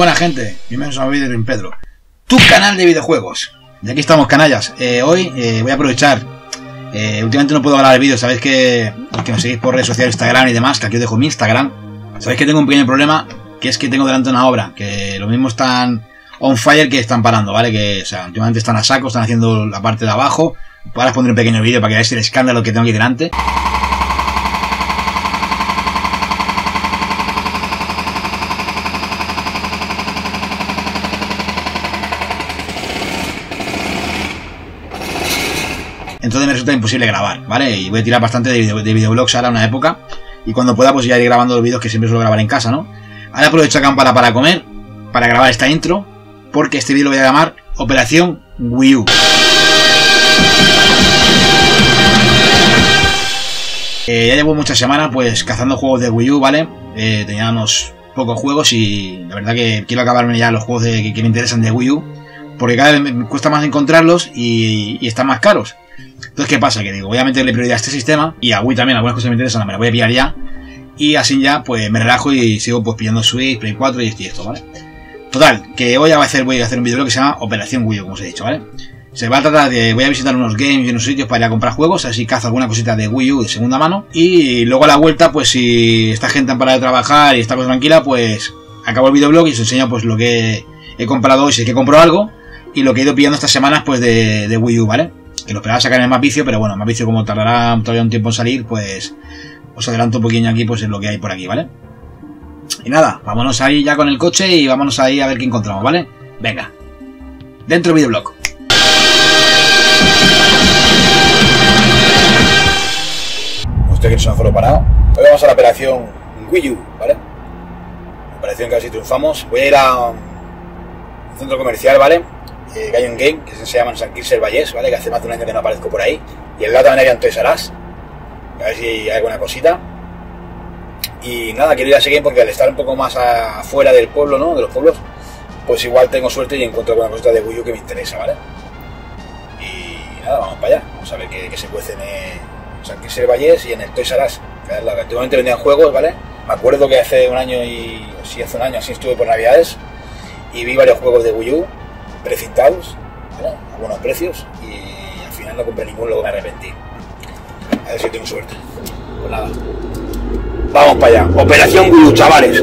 buena gente, bienvenidos a un vídeo en Pedro, tu canal de videojuegos. Y aquí estamos, canallas. Eh, hoy eh, voy a aprovechar. Eh, últimamente no puedo grabar vídeos, sabéis que que me seguís por redes sociales, Instagram y demás, que aquí os dejo mi Instagram. Sabéis que tengo un pequeño problema, que es que tengo delante una obra, que lo mismo están on fire que están parando, ¿vale? Que, o sea, últimamente están a saco, están haciendo la parte de abajo. Ahora poner un pequeño vídeo para que veáis el escándalo que tengo aquí delante. Entonces me imposible grabar, ¿vale? Y voy a tirar bastante de, video, de videoblogs ahora una época. Y cuando pueda, pues ya iré grabando los vídeos que siempre suelo grabar en casa, ¿no? Ahora aprovecho acá para, para comer, para grabar esta intro, porque este vídeo lo voy a llamar Operación Wii U. Eh, ya llevo muchas semanas pues cazando juegos de Wii U, ¿vale? Eh, teníamos pocos juegos y la verdad que quiero acabarme ya los juegos que, me interesan de Wii U, porque cada vez me cuesta más encontrarlos y están más caros. Entonces, ¿qué pasa? Que digo, voy a meterle prioridad a este sistema y a Wii también, algunas cosas que me interesan, me las voy a pillar ya. Y así ya, pues me relajo y sigo pues pillando Switch, Play 4 y esto y esto, ¿vale? Total, que hoy voy a hacer, voy a hacer un vídeo que se llama Operación Wii U, como os he dicho, ¿vale? Se va a tratar de, voy a visitar unos games y unos sitios para ir a comprar juegos, así cazo alguna cosita de Wii U de segunda mano. Y luego a la vuelta, pues si esta gente han parado de trabajar y está pues tranquila, pues acabo el videoblog y os enseño pues lo que he comprado hoy, si es que compro algo, y lo que he ido pillando estas semanas pues de, de Wii U, ¿vale? Que lo esperaba sacar en el más vicio, pero bueno, más vicio como tardará todavía un tiempo en salir, pues os adelanto un poquillo aquí, pues en lo que hay por aquí, ¿vale? Y nada, vámonos ahí ya con el coche y vámonos ahí a ver qué encontramos, ¿vale? Venga, dentro videoblog. Aquí en semáforo parado. Hoy vamos a la operación Wii U, ¿vale? Operación que casi triunfamos. Voy a ir a un centro comercial, ¿vale? Eh, Gayon Game, que se llama San Quirce el Vallés, ¿vale? Que hace más de un año que no aparezco por ahí. Y el lado también había Toys Us. A ver si hay alguna cosita. Y nada, quiero ir a ese game porque al estar un poco más afuera del pueblo, ¿no? De los pueblos, pues igual tengo suerte y encuentro alguna cosita de Wii U que me interesa, ¿vale? Y nada, vamos para allá. Vamos a ver qué, qué se puede en San Quirce el Vallés y en el Toys R Us. Antiguamente vendían juegos, ¿vale? Me acuerdo que hace un año y... Sí, hace un año así estuve por Navidades y vi varios juegos de Wii U precintados, a buenos precios, y al final no compré ninguno, luego me arrepentí. A ver si tengo suerte. Pues nada. Vamos para allá. Operación Guru, chavales.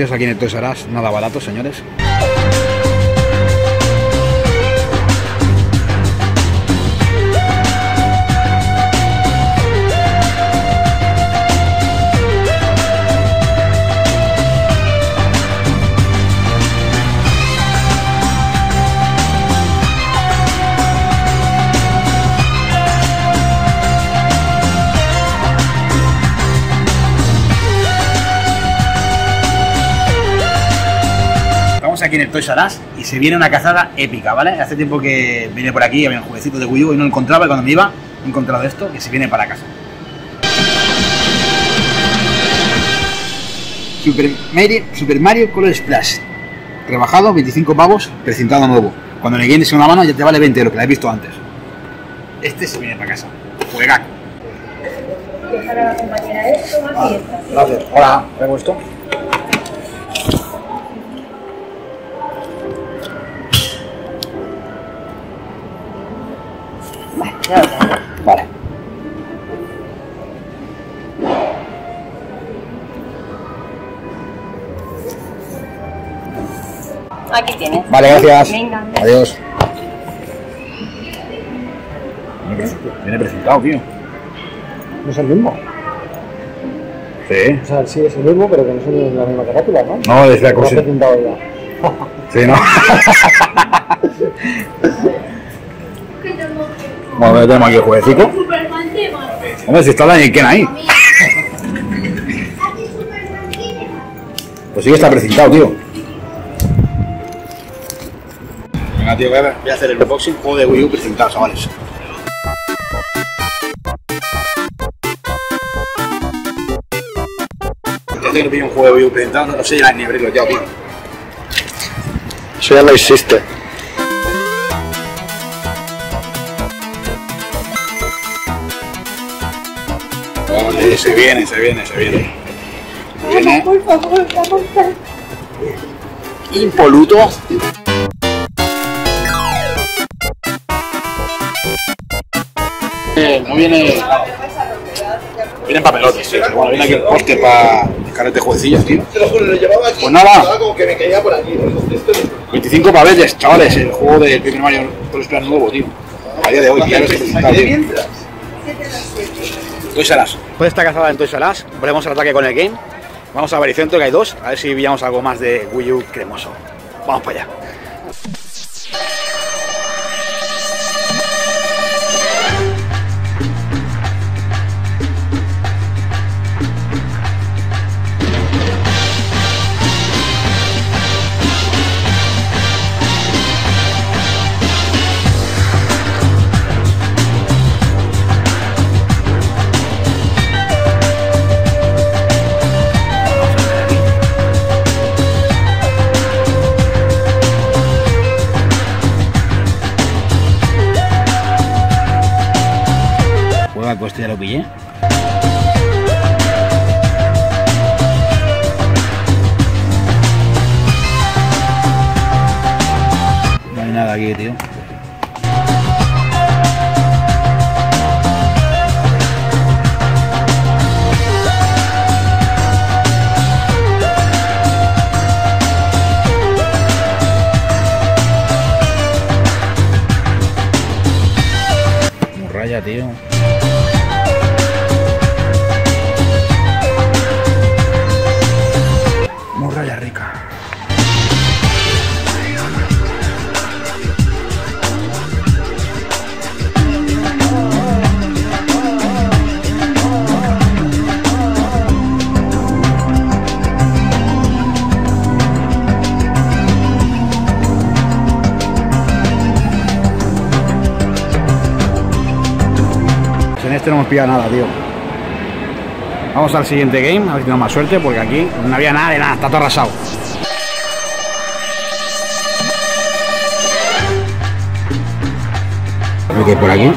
Precios aquí en el nada barato, señores. Aquí en el Toys R Us y se viene una cazada épica, ¿vale? Hace tiempo que vine por aquí, había un jueguecito de Wii U y no encontraba y cuando me iba he encontrado esto que se viene para casa. Super Mario, Super Mario Color Splash. Rebajado, 25 pavos, precintado nuevo. Cuando le guíes una mano ya te vale 20 lo que la he visto antes. Este se viene para casa. Juegaco. Dejar a la compañera esto. Gracias. Hola. Aquí tienes. Vale, gracias. Venga. Adiós. Viene presentado, tío. No es el mismo. Sí. O sea, sí es el mismo, pero que no son la misma carátula, ¿no? No, desde la cosa. Sí, ¿no? bueno, ya tenemos aquí el jueguecito. Hombre, si está la Ken ahí. Pues sí que está precintado, tío. Tío, voy a, voy a hacer el unboxing. Juego de Wii U precintado, chavales. Tengo que pillar un juego de Wii U precintado, no, no sé ni abrirlo ya, tío. Eso ya no existe. Vale, se viene, se viene, se viene. Se viene. Por favor, vamos a... Impoluto. Eh, no viene. Vienen papelotes, sí. Bueno, viene aquí el póster para descargarte jueguecillos, tío. Pues nada. 25 pavetes, chavales, el juego del Paper Mario Bros. Plan nuevo, tío. A día de hoy, lo tío. Toys R Us. De esta cazada en Toys R Us, volvemos al ataque con el game. Vamos a Baricentro, que hay dos, a ver si pillamos algo más de Wii U cremoso. Vamos para allá. No hay nada aquí, tío. Este no hemos pillado nada, tío. Vamos al siguiente game, a ver si tenemos más suerte, porque aquí no había nada de nada, está todo arrasado. ¿Qué hay por aquí?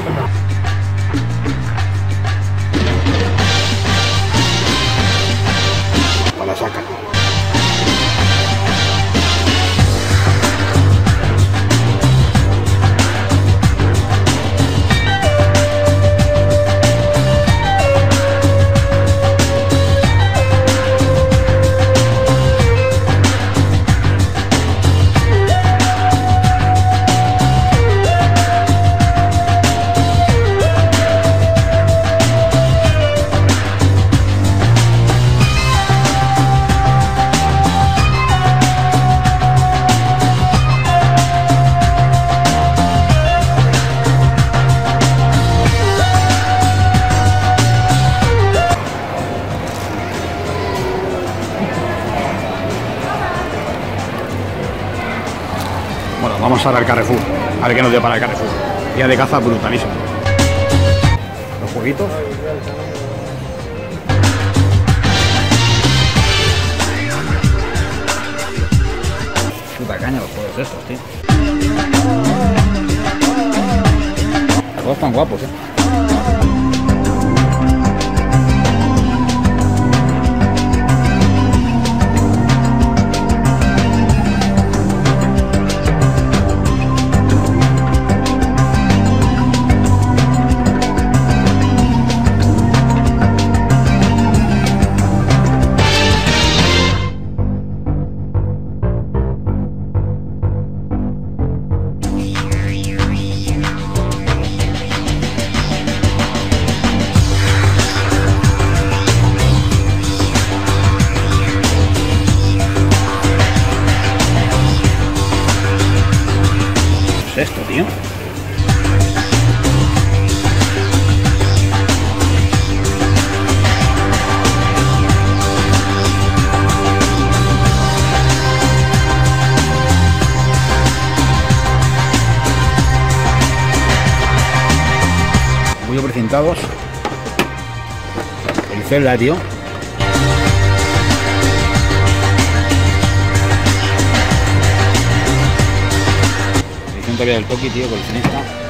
Vamos al Carrefour. A ver qué nos dio para el Carrefour. Día de caza brutalísimo. Los jueguitos. Puta caña los juegos estos, tío. Los juegos tan guapos, eh. El Zelda, tío. Edición todavía del Toki, tío, coleccionista.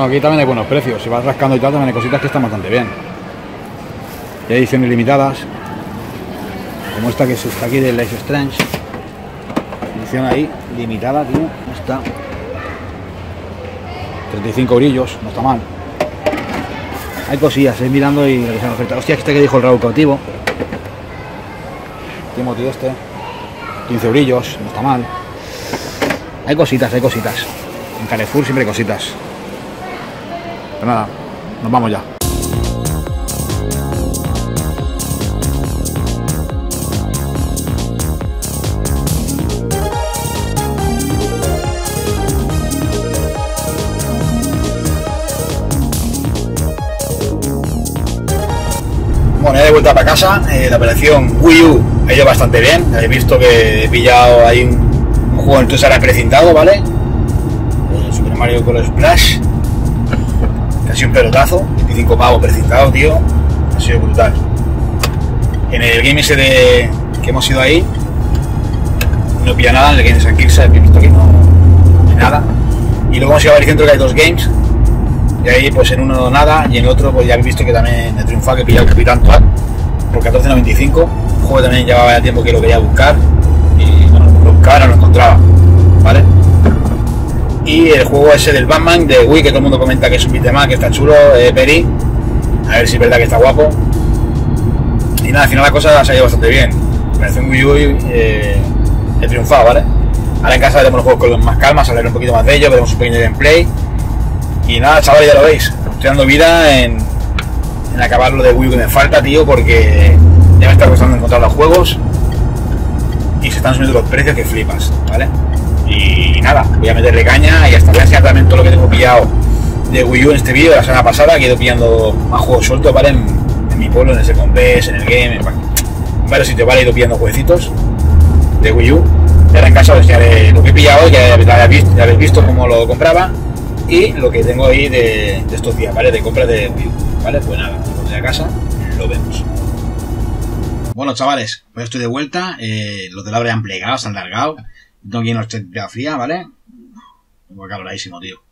Bueno, aquí también hay buenos precios. Si vas rascando y tal, también hay cositas que están bastante bien. Y ediciones limitadas. Como esta que está aquí de Life Strange. Edición ahí, limitada, tío. Está. 35 brillos, no está mal. Hay cosillas, mirando y revisando oferta. Hostia, este que dijo el Raúl cautivo. Timothy este. 15 brillos, no está mal. Hay cositas, hay cositas. En Carrefour siempre hay cositas. Pues nada, nos vamos ya. Bueno, ya de vuelta para casa, eh, la operación Wii U ha ido bastante bien. Habéis visto que he pillado ahí un, un juego entonces ahora precintado, ¿vale? El Super Mario Color Splash. Un pelotazo, 25 pavos precintado, tío. Ha sido brutal. En el game ese de, que hemos ido ahí, no pilla nada, en el game de San Kirsa he visto que no, no nada. Y luego hemos ido a ver el centro que hay dos games, y ahí pues en uno nada y en otro pues ya habéis visto que también he triunfado que he pillado el Capitán Toad por 14.95. Un juego que también llevaba ya tiempo que lo quería buscar y bueno, lo buscaba no lo encontraba. ¿Vale? Y el juego ese del Batman de Wii que todo el mundo comenta que es un beat'em up, que está chulo, eh, Peri. A ver si es verdad que está guapo. Y nada, al final la cosa se ha ido bastante bien. Parece un Wii U he triunfado, ¿vale? Ahora en casa veremos los juegos con más calma, hablaré un poquito más de ello, veremos un pequeño gameplay. Y nada, chavales, ya lo veis. Estoy dando vida en, en acabar lo de Wii U que me falta, tío, porque ya me está costando encontrar los juegos y se están subiendo los precios que flipas, ¿vale? Y, nada, voy a meterle caña y hasta voy a también todo lo que tengo pillado de Wii U en este vídeo la semana pasada, que he ido pillando más juegos sueltos, ¿vale? En, mi pueblo, en el Second en el Game, en, varios sitios, ¿vale? He ido pillando jueguecitos de Wii U. Ahora en casa lo que he pillado ya habéis visto, ya habéis visto cómo lo compraba y lo que tengo ahí de, de estos días, ¿vale? De compra de Wii U, ¿vale? Pues nada, cuando llegue a casa lo vemos. Bueno, chavales, pues estoy de vuelta. Eh, los de la han plegado, se han largado. Aquí una hostia fría, ¿vale? Tengo caloradísimo, tío.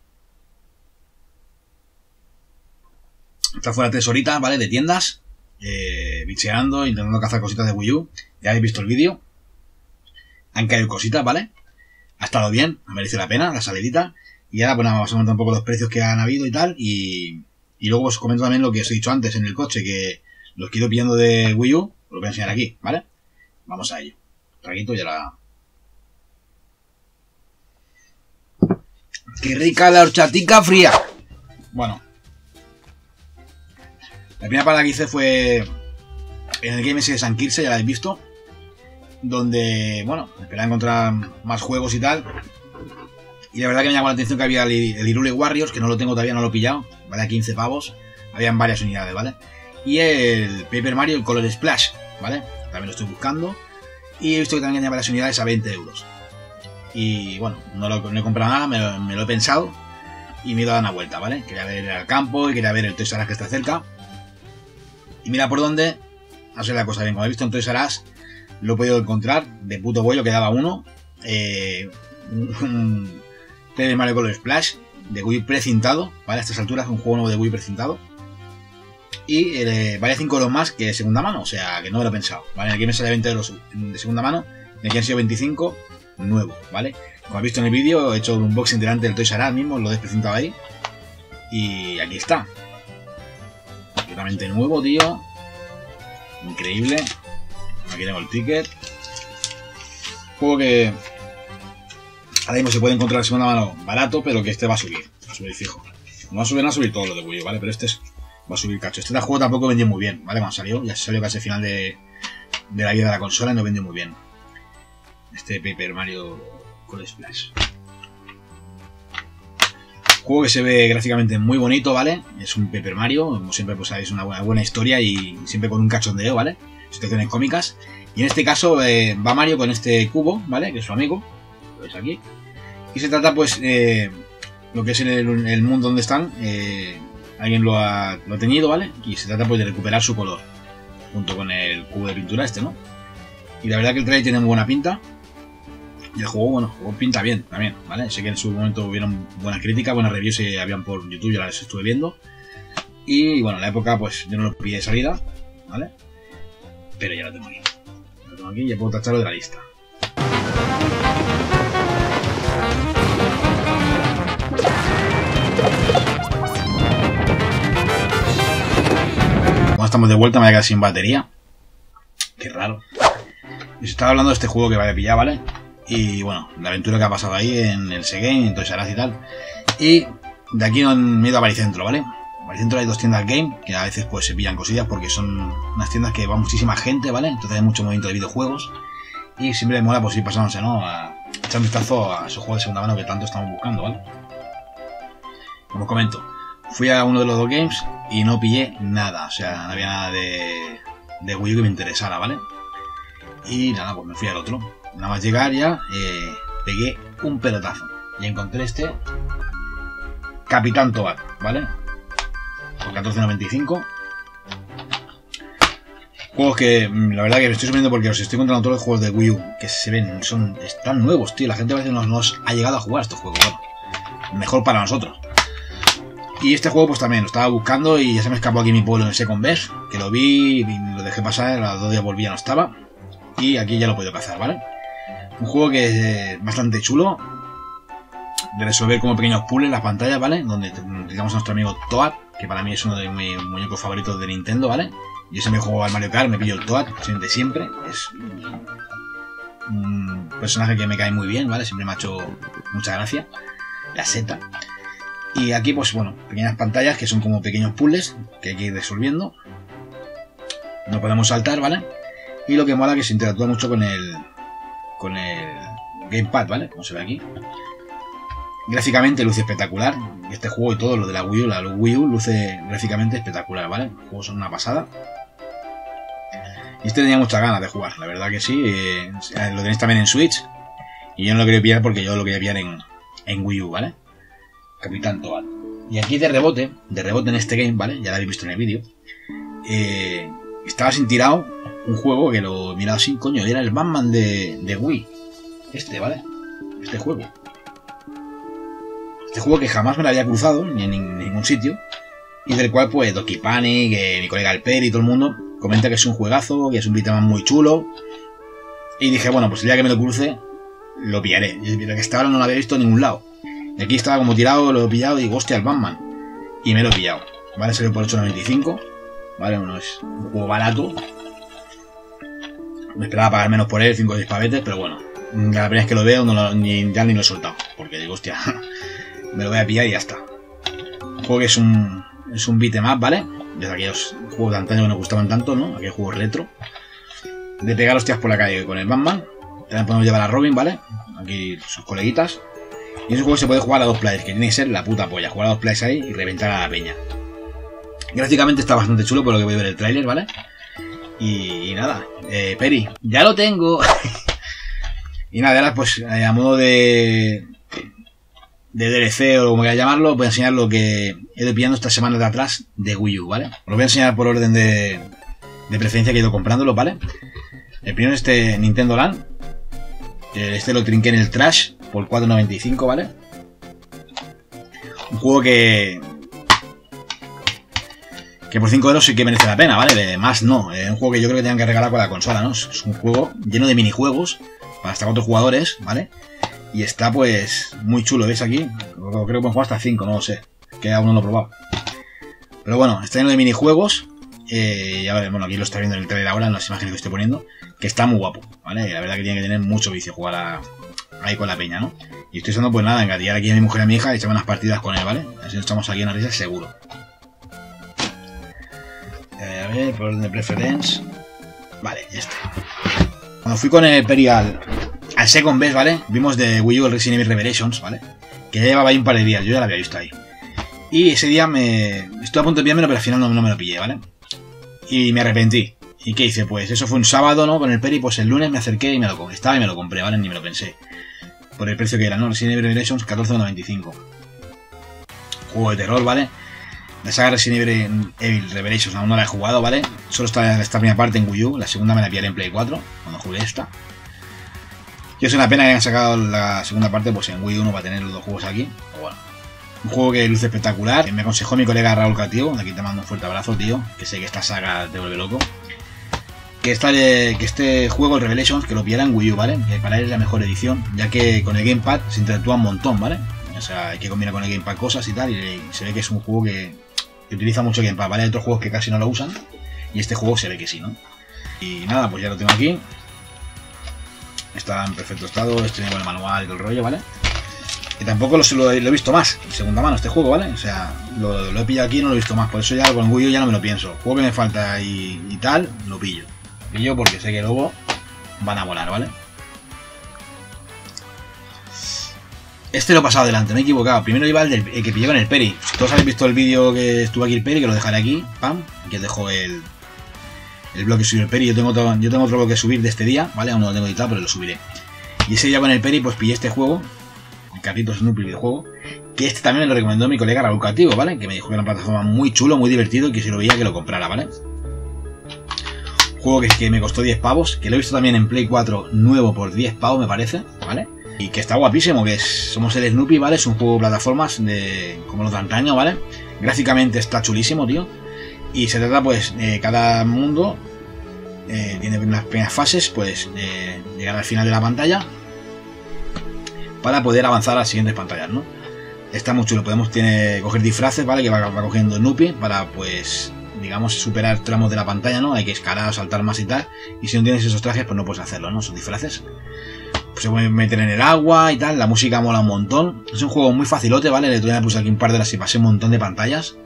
Está fuera tres horitas, ¿vale? De tiendas. Eh, bicheando, intentando cazar cositas de Wii U. Ya habéis visto el vídeo. Han caído cositas, ¿vale? Ha estado bien, ha merecido la pena, la salidita. Y ahora, pues nada, vamos a comentar un poco los precios que han habido y tal. Y, y luego os comento también lo que os he dicho antes en el coche, que los ido pillando de Wii U, os lo voy a enseñar aquí, ¿vale? vamos a ello. Traguito y ahora... ¡Qué rica la horchatica fría! Bueno. La primera parada que hice fue en el Game S de San Kirse, ya la habéis visto. Donde, bueno, esperaba encontrar más juegos y tal. Y la verdad que me llamó la atención que había el, el Irule Warriors, que no lo tengo todavía, no lo he pillado. Vale a 15 pavos. Habían varias unidades, ¿vale? Y el Paper Mario, el Color Splash, ¿vale? También lo estoy buscando. Y he visto que también hay varias unidades a 20 euros. Y bueno, no, lo, no he comprado nada, me, lo- he pensado. Y me he dar una vuelta, ¿vale? Quería ver el campo y quería ver el Toys R que está cerca. Y mira por dónde ha sido la cosa bien. Como he visto en Toys R lo he podido encontrar. De puto vuelo quedaba uno. Eh, un Paper Mario Color Splash de Wii precintado, ¿vale? A estas alturas, un juego nuevo de Wii precintado. Y eh, vale 5 euros más que de segunda mano, o sea que no me lo he pensado, ¿vale? Aquí me sale 20 euros de segunda mano, y aquí han sido 25 nuevo, ¿vale? Como habéis visto en el vídeo, he hecho un unboxing delante del Toys R Us mismo, lo he desprecintado ahí. Y aquí está. Completamente nuevo, tío. Increíble. Aquí tengo el ticket. Juego que ahora mismo se puede encontrar segunda mano barato, pero que este va a subir. Va a subir fijo. No va a subir, no va a subir todo lo de Wii ¿vale? Pero este es- va a subir cacho. Este juego tampoco vendió muy bien, ¿vale? Cuando salió, ya salió casi al final de, de la vida de la consola y no vendió muy bien. Este Paper Mario Color Splash. Juego que se ve gráficamente muy bonito, ¿vale? Es un Paper Mario, como siempre pues sabéis, una buena, historia y siempre con un cachondeo, ¿vale? Situaciones cómicas. Y en este caso eh, va Mario con este cubo, ¿vale? Que es su amigo. Lo veis aquí. Y se trata pues eh, lo que es en el, mundo donde están. eh, alguien lo ha, tenido, ¿vale? Y se trata pues de recuperar su color. Junto con el cubo de pintura este, ¿no? Y la verdad que el trailer tiene muy buena pinta. Y el juego, bueno, juego pinta bien también, ¿vale? Sé que en su momento hubieron buenas críticas, buenas reviews se habían por YouTube, yo las estuve viendo. Y bueno, en la época, pues yo no lo pillé de salida, ¿vale? Pero ya lo tengo aquí. Lo tengo aquí y ya puedo tacharlo de la lista. Cuando estamos de vuelta me voy a quedar sin batería. Qué raro. Os estaba hablando de este juego que vaya a pillar, ¿vale? Y bueno, la aventura que ha pasado ahí en el Segame, en Toys y tal. Y de aquí no me he ido a Baricentro, ¿vale? En Baricentro hay dos tiendas game que a veces pues se pillan cosillas porque son unas tiendas que va muchísima gente, ¿vale? Entonces hay mucho movimiento de videojuegos. Y siempre me mola pues ir pasándose, ¿no? A echar un vistazo a esos juegos de segunda mano que tanto estamos buscando, ¿vale? Como os comento, fui a uno de los dos games y no pillé nada. O sea, no había nada de, de Wii U que me interesara, ¿vale? Y nada, pues me fui al otro. Nada más llegar ya, eh, pegué un pelotazo. Y encontré este Capitán Toad, ¿vale? Por 14.95. Juegos que mm, la verdad que me estoy sorprendiendo porque los estoy encontrando todos los juegos de Wii U que se ven, son, están nuevos, tío. La gente a veces nos, nos ha llegado a jugar estos juegos. Bueno, mejor para nosotros. Y este juego pues también lo estaba buscando y ya se me escapó aquí mi pueblo en Second Best, que lo vi y lo dejé pasar, a los dos días volvía no estaba. Y aquí ya lo he podido cazar, ¿vale? Un juego que es eh, bastante chulo, de resolver como pequeños puzzles las pantallas, ¿vale? Donde utilizamos a nuestro amigo Toad, que para mí es uno de mis muñecos favoritos de Nintendo, ¿vale? Yo siempre juego al Mario Kart, me pillo el Toad, de siempre. Es un personaje que me cae muy bien, ¿vale? Siempre me ha hecho mucha gracia. La seta. Y aquí, pues bueno, pequeñas pantallas que son como pequeños puzzles que hay que ir resolviendo. No podemos saltar, ¿vale? Y lo que mola es que se interactúa mucho con el. Con el gamepad, ¿vale? Como se ve aquí. Gráficamente luce espectacular. Este juego y todo lo de la Wii U, la Wii U luce gráficamente espectacular, ¿vale? Los juegos son una pasada. Y este tenía muchas ganas de jugar, la verdad que sí. eh, lo tenéis también en Switch. Y yo no lo quería pillar porque yo lo quería pillar en, en Wii U, ¿vale? Capitán Toad. Y aquí de rebote, de rebote en este game, ¿vale? Ya lo habéis visto en el vídeo. Eh, estaba sin tirado un juego que lo he mirado así, coño, era el Batman de, de Wii. Este, ¿vale? Este juego. Este juego que jamás me lo había cruzado ni en nin- ningún sitio. Y del cual, pues, Doki Panic, eh, mi colega Alper y todo el mundo comenta que es un juegazo, que es un beat'em muy chulo. Y dije, bueno, pues el día que me lo cruce, lo pillaré. Y que hasta ahora no lo había visto en ningún lado. Y aquí estaba como tirado, lo he pillado y digo, hostia, el Batman. Y me lo he pillado. Vale, salió por 8.95. Vale, no es un juego barato. Me esperaba pagar menos por él, 5 o 10 pavetes, pero bueno. La primera vez que lo veo, no ni, ya ni lo he soltado. Porque digo, hostia, me lo voy a pillar y ya está. Un juego que es un, es un beat'em up, ¿vale? De aquellos juegos de antaño que nos gustaban tanto, ¿no? Aquellos juegos retro. De pegar hostias por la calle con el Batman. También podemos llevar a Robin, ¿vale? Aquí sus coleguitas. Y es un juego que se puede jugar a dos players, que tiene que ser la puta polla. Jugar a dos players ahí y reventar a la peña. Gráficamente está bastante chulo por lo que voy a ver el tráiler, ¿vale? Y, nada, eh, Peri, ya lo tengo. y nada, ahora pues eh, a modo de de DLC o como quieras llamarlo, voy a enseñar lo que he ido pillando estas semanas de atrás de Wii U, ¿vale? Os lo voy a enseñar por orden de, de preferencia que he ido comprándolo, ¿vale? El primero es este Nintendo Land. Este lo trinqué en el Trash por 4.95, ¿vale? Un juego que, que por 5 euros sí que merece la pena, ¿vale? De más no. Es un juego que yo creo que tengan que regalar con la consola, ¿no? Es un juego lleno de minijuegos para hasta cuatro jugadores, ¿vale? Y está pues muy chulo, ¿ves aquí? Creo que pueden jugar hasta 5, no lo sé. Que aún no lo he probado. Pero bueno, está lleno de minijuegos. Eh, y a ver, bueno, aquí lo está viendo en el trailer ahora, en las imágenes que estoy poniendo. Que está muy guapo, ¿vale? La verdad que tiene que tener mucho vicio jugar ahí con la peña, ¿no? Y estoy usando pues nada, engatillar aquí a mi mujer y a mi hija y echar unas partidas con él, ¿vale? Así nos echamos aquí en la risa seguro. Ver, por orden de preference. Vale, este. Cuando fui con el Peri al, al Second Best, ¿vale? Vimos de Wii U el Resident Evil Revelations, ¿vale? Que ya llevaba ahí un par de días, yo ya lo había visto ahí. Y ese día me. Estuve a punto de pillármelo, pero al final no, no me lo pillé, ¿vale? Y me arrepentí. ¿Y qué hice? Pues eso fue un sábado, ¿no? Con el Peri, pues el lunes me acerqué y me lo compré. Estaba y me lo compré, ¿vale? Ni me lo pensé. Por el precio que era, ¿no? Resident Evil Revelations, 14,95. Juego de terror, ¿vale? La saga Resident Evil, Evil Revelations aún no la he jugado, ¿vale? Solo está esta primera parte en Wii U, la segunda me la pillaré en Play 4, cuando jugué esta. Y es una pena que hayan sacado la segunda parte pues en Wii U no para tener los dos juegos aquí. Pero bueno. Un juego que luce espectacular. Me aconsejó mi colega Raúl Cativo, aquí te mando un fuerte abrazo, tío. Que sé que esta saga te vuelve loco. Que, esta, que este juego, el Revelations, que lo pillara en Wii U, ¿vale? Que para él es la mejor edición, ya que con el Gamepad se interactúa un montón, ¿vale? O sea, hay que combinar con el Gamepad cosas y tal, y se ve que es un juego que, que utiliza mucho Gamepad, ¿vale? Hay otros juegos que casi no lo usan, y este juego se ve que sí, ¿no? Y nada, pues ya lo tengo aquí. Está en perfecto estado, estoy con el manual y todo el rollo, ¿vale? Y tampoco lo, he visto más, en segunda mano, este juego, ¿vale? O sea, lo, he pillado aquí y no lo he visto más, por eso ya con Wii ya no me lo pienso. Juego que me falta y, y tal, lo pillo. Lo pillo porque sé que luego van a volar, ¿vale? Este lo he pasado adelante, me he equivocado. Primero iba el, que pillé con el Peri. Todos habéis visto el vídeo que estuvo aquí el Peri, que lo dejaré aquí, pam, y que os dejo el, el bloque subir el Peri. Yo tengo, otro, yo tengo otro bloque subir de este día, ¿vale? Aún no lo tengo editado, pero lo subiré. Y ese día con el Peri, pues pillé este juego, el carrito Snoopy videojuego, que este también me lo recomendó mi colega Raúl Cativo, ¿vale? Que me dijo que era una plataforma muy chulo, muy divertido y que si lo veía que lo comprara, ¿vale? Juego que, que me costó 10 pavos, que lo he visto también en Play 4 nuevo por 10 pavos, me parece, ¿vale? Y que está guapísimo, que somos el Snoopy, ¿vale? Es un juego de plataformas de, como los de antaño, ¿vale? Gráficamente está chulísimo, tío. Y se trata, pues, de cada mundo eh, tiene unas pequeñas fases, pues, de llegar al final de la pantalla para poder avanzar a las siguientes pantallas, ¿no? Está muy chulo, podemos coger disfraces, ¿vale? Que va, va cogiendo Snoopy para, pues, digamos, superar tramos de la pantalla, ¿no? Hay que escalar saltar más y tal. Y si no tienes esos trajes, pues no puedes hacerlo, ¿no? Son disfraces. Pues se pueden meter en el agua y tal. La música mola un montón. Es un juego muy facilote, ¿vale? Le tuve puse aquí un par de horas y pasé un montón de pantallas.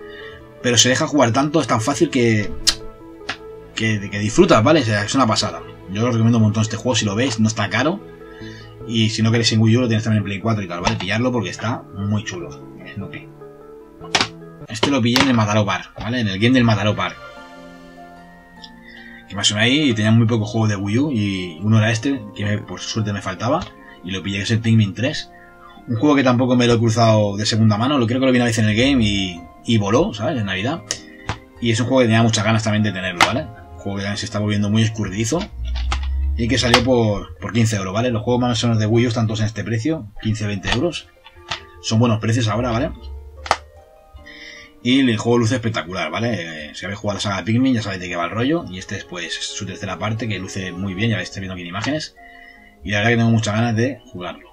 Pero se deja jugar tanto, es tan fácil que. que, disfrutas, ¿vale? O sea, es una pasada. Yo os recomiendo un montón este juego si lo veis, no está caro. Y si no queréis en Wii U, lo tienes también en Play 4 y tal, ¿vale? Pillarlo porque está muy chulo. Snoopy. Este lo pillé en el Mataró Park, ¿vale? En el game del Mataró Park. Que me asomé ahí y tenía muy poco juego de Wii U y uno era este, que por suerte me faltaba. Y lo pillé, que es el Pikmin 3. Un juego que tampoco me lo he cruzado de segunda mano, lo creo que lo vi una vez en el game y, voló, ¿sabes? En Navidad. Y es un juego que tenía muchas ganas también de tenerlo, ¿vale? Un juego que se está volviendo muy escurridizo. Y que salió por, por 15 euros, ¿vale? Los juegos más o menos de Wii U están todos en este precio, 15-20 euros. Son buenos precios ahora, ¿vale? Y el juego luce espectacular, ¿vale? Eh, si habéis jugado la saga Pikmin ya sabéis de qué va el rollo. Y este es pues su tercera parte que luce muy bien, ya estáis viendo aquí en imágenes. Y la verdad que tengo muchas ganas de jugarlo.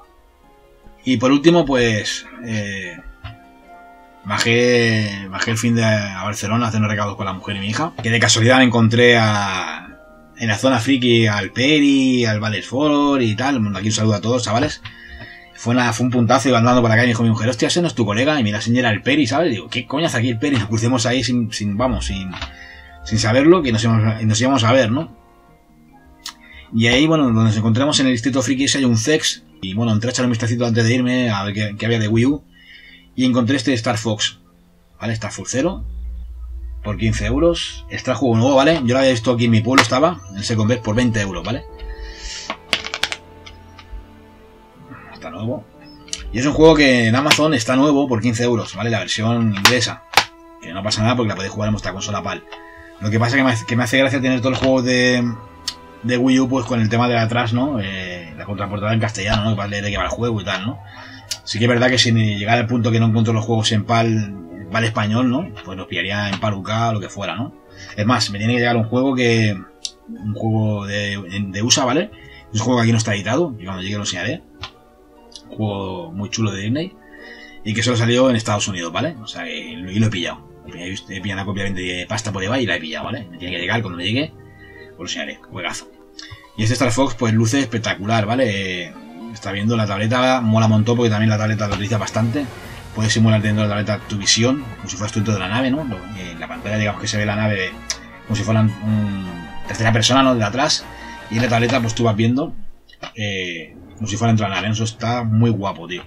Y por último, pues... eh, bajé, bajé el fin de a Barcelona a hacer unos recados con la mujer y mi hija. Que de casualidad me encontré a, en la zona friki al Peri, al Vales For y tal. Aquí un saludo a todos, chavales. Fue, una, fue un puntazo, iba andando por acá y me dijo mi mujer, hostia, ese no es tu colega. Y mira, señora el Peri, ¿sabes? digo, ¿qué coño hace aquí el Peri? Nos crucemos ahí sin, sin vamos, sin, sin saberlo, que nos íbamos, nos íbamos a ver, ¿no? Y ahí, bueno, donde nos encontramos en el distrito friki hay un Zex. Y bueno, entré a echar un vistacito antes de irme a ver qué, qué había de Wii U. Y encontré este Star Fox. ¿Vale? Star Fox 0 por 15 euros. Extra juego nuevo, ¿vale? Yo lo había visto aquí en mi pueblo, estaba en Second Best por 20 euros, ¿vale? Y es un juego que en Amazon está nuevo por 15 euros, ¿vale? La versión inglesa. Que no pasa nada porque la podéis jugar en vuestra consola PAL. Lo que pasa es que me, hace, que gracia tener todos los juegos de, Wii U, pues con el tema de atrás, ¿no? Eh, la contraportada en castellano, ¿no? Para leer de qué el juego y tal, ¿no? Sí que es verdad que si llegar al punto que no encuentro los juegos en PAL vale español, ¿no? Pues los pillaría en Paruca o lo que fuera, ¿no? Es más, me tiene que llegar un juego que. Un juego de, de USA, ¿vale? Es un juego que aquí no está editado, y cuando llegue lo enseñaré. Juego muy chulo de Disney. Y que solo salió en Estados Unidos, ¿vale? O sea, y lo he pillado. He pillado una copia de pasta por EVA y la he pillado, ¿vale? Me tiene que llegar, cuando me llegue, pues lo enseñaré. Juegazo. Y este Star Fox, pues luce espectacular, ¿vale? Está viendo la tableta, mola un montón porque también la tableta lo utiliza bastante puedes simular dentro de la tableta tu visión, como si fueras tú dentro de la nave, ¿no? En la pantalla, digamos que se ve la nave como si fuera un tercera persona, ¿no? De atrás. Y en la tableta, pues tú vas viendo eh, como si fuera de la nave. Eso está muy guapo, tío.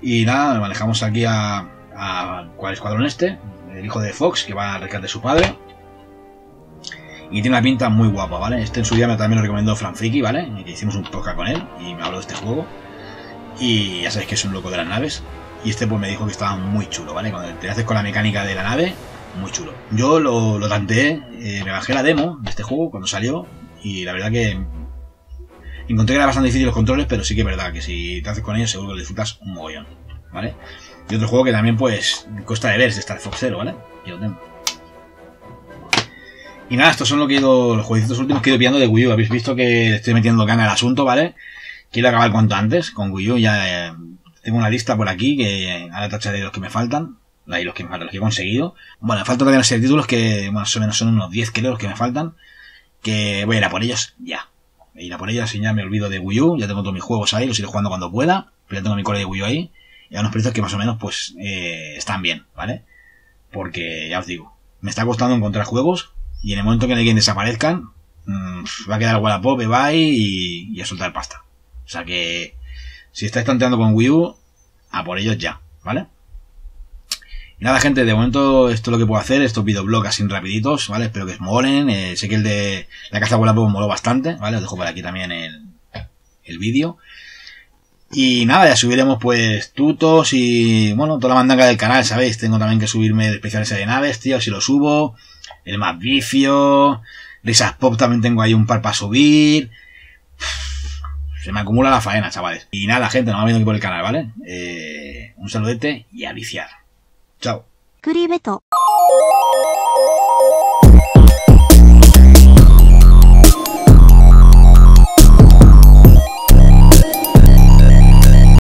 Y nada, manejamos aquí a, a ¿cuál escuadrón este? El hijo de Fox, que va a rescate de su padre. Y tiene una pinta muy guapa, ¿vale? Este en su día también lo recomendó Fran Friki, ¿vale? Que hicimos un podcast con él y me habló de este juego. Y ya sabéis que es un loco de las naves. Y este pues me dijo que estaba muy chulo, ¿vale? Cuando te haces con la mecánica de la nave, muy chulo. Yo lo, lo tanteé, eh, me bajé la demo de este juego cuando salió y la verdad que encontré que era bastante difícil los controles, pero sí que es verdad que si te haces con ellos seguro que lo disfrutas un mogollón, ¿vale? Y otro juego que también pues cuesta de ver es de Star Fox Zero, ¿vale? Yo lo tengo. Y nada, estos son lo que he ido, los jueguitos últimos que he ido pillando de Wii U. Habéis visto que estoy metiendo gana al asunto, ¿vale? Quiero acabar cuanto antes con Wii U, ya eh, tengo una lista por aquí que ahora tacharé los que me faltan. Ahí los que me faltan, los que he conseguido. Bueno, faltan todavía una serie títulos que más o menos son unos 10 creo los que me faltan. Que voy a ir a por ellos ya. Ir a por ellos y ya me olvido de Wii U. Ya tengo todos mis juegos ahí, los iré jugando cuando pueda. Pero ya tengo mi core de Wii U ahí. Y a unos precios que más o menos pues eh, están bien, ¿vale? Porque ya os digo, me está costando encontrar juegos. Y en el momento que alguien desaparezcan, mmm, va a quedar el Wallapop, bye y, y a soltar pasta. O sea que si estáis tanteando con Wii U, a por ellos ya, ¿vale? Nada, gente, de momento esto es lo que puedo hacer, estos videoblogs así rapiditos, ¿vale? Espero que os molen. Eh, sé que el de la caza me moló bastante, ¿vale? Os dejo por aquí también el, el vídeo. Y nada, ya subiremos pues tutos y, bueno, toda la mandanga del canal, ¿sabéis? Tengo también que subirme el especial ese de naves, tío, si lo subo. El más vicio. Risas Pop también tengo ahí un par para subir. Se me acumula la faena, chavales. Y nada, gente, no me viendo aquí por el canal, ¿vale? Eh, un saludete y a. チャオ。クリベト。